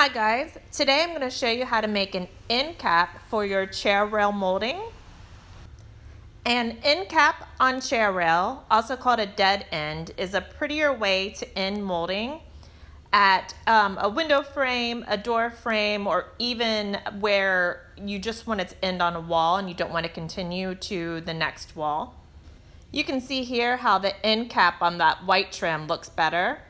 Hi guys, today I'm going to show you how to make an end cap for your chair rail molding. An end cap on chair rail, also called a dead end, is a prettier way to end molding at um, a window frame, a door frame, or even where you just want it to end on a wall and you don't want to continue to the next wall. You can see here how the end cap on that white trim looks better.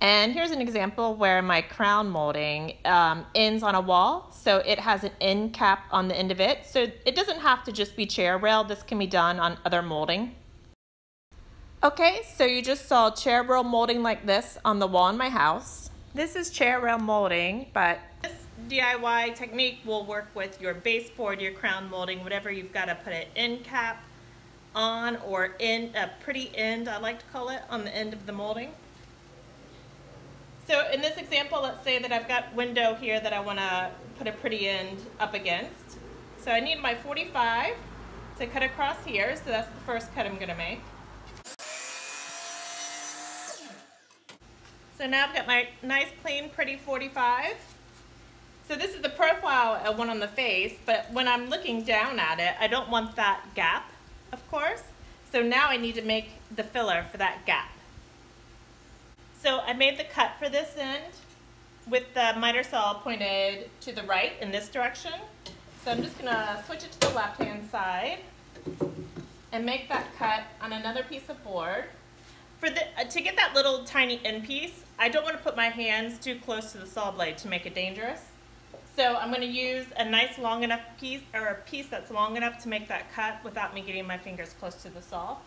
And here's an example where my crown molding um, ends on a wall. So it has an end cap on the end of it. So it doesn't have to just be chair rail. This can be done on other molding. Okay, so you just saw chair rail molding like this on the wall in my house. This is chair rail molding, but this DIY technique will work with your baseboard, your crown molding, whatever you've got to put an end cap on or in a pretty end, I like to call it, on the end of the molding. So in this example, let's say that I've got window here that I want to put a pretty end up against. So I need my 45 to cut across here, so that's the first cut I'm going to make. So now I've got my nice, clean, pretty 45. So this is the profile I want on the face, but when I'm looking down at it, I don't want that gap, of course. So now I need to make the filler for that gap. So I made the cut for this end with the miter saw pointed to the right in this direction. So I'm just gonna switch it to the left-hand side and make that cut on another piece of board. For the, uh, to get that little tiny end piece, I don't want to put my hands too close to the saw blade to make it dangerous. So I'm to use a nice long enough piece, or a piece that's long enough to make that cut without me getting my fingers close to the saw.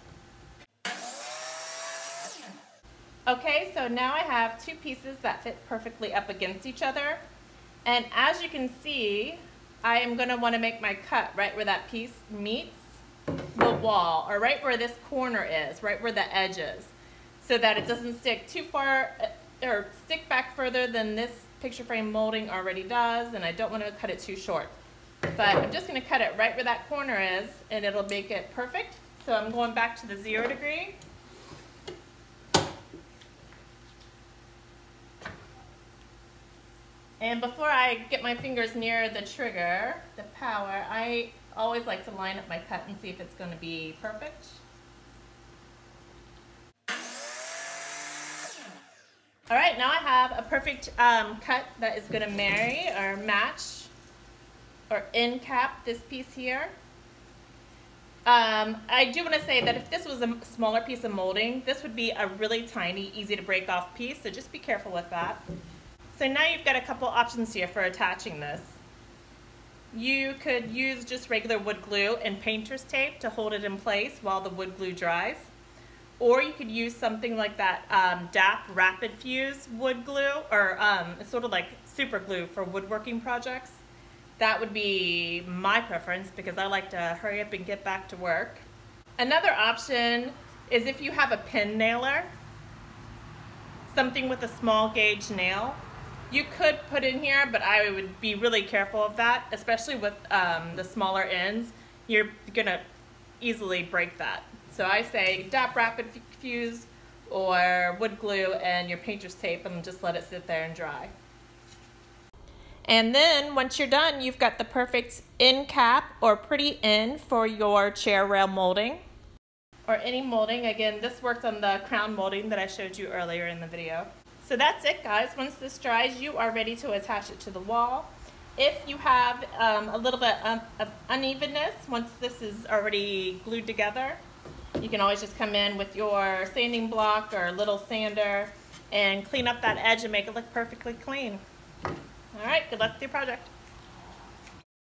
Okay, so now I have two pieces that fit perfectly up against each other. And as you can see, I am gonna wanna make my cut right where that piece meets the wall, or right where this corner is, right where the edge is, so that it doesn't stick too far, uh, or stick back further than this picture frame molding already does, and I don't wanna cut it too short. But I'm just gonna cut it right where that corner is, and it'll make it perfect. So I'm going back to the zero degree, And before I get my fingers near the trigger, the power, I always like to line up my cut and see if it's going to be perfect. All right, now I have a perfect um, cut that is going to marry or match or end cap this piece here. Um, I do want to say that if this was a smaller piece of molding, this would be a really tiny, easy to break off piece, so just be careful with that. So now you've got a couple options here for attaching this. You could use just regular wood glue and painter's tape to hold it in place while the wood glue dries. Or you could use something like that um, DAP Rapid Fuse wood glue, or um, it's sort of like super glue for woodworking projects. That would be my preference because I like to hurry up and get back to work. Another option is if you have a pin nailer, something with a small gauge nail. You could put in here, but I would be really careful of that, especially with um, the smaller ends. You're gonna easily break that. So I say DAP Rapid Fuse or wood glue and your painter's tape and just let it sit there and dry. And then once you're done, you've got the perfect end cap or pretty end for your chair rail molding or any molding. Again, this worked on the crown molding that I showed you earlier in the video. So that's it guys. Once this dries, you are ready to attach it to the wall. If you have um, a little bit of unevenness, once this is already glued together, you can always just come in with your sanding block or little sander and clean up that edge and make it look perfectly clean. All right, good luck with your project.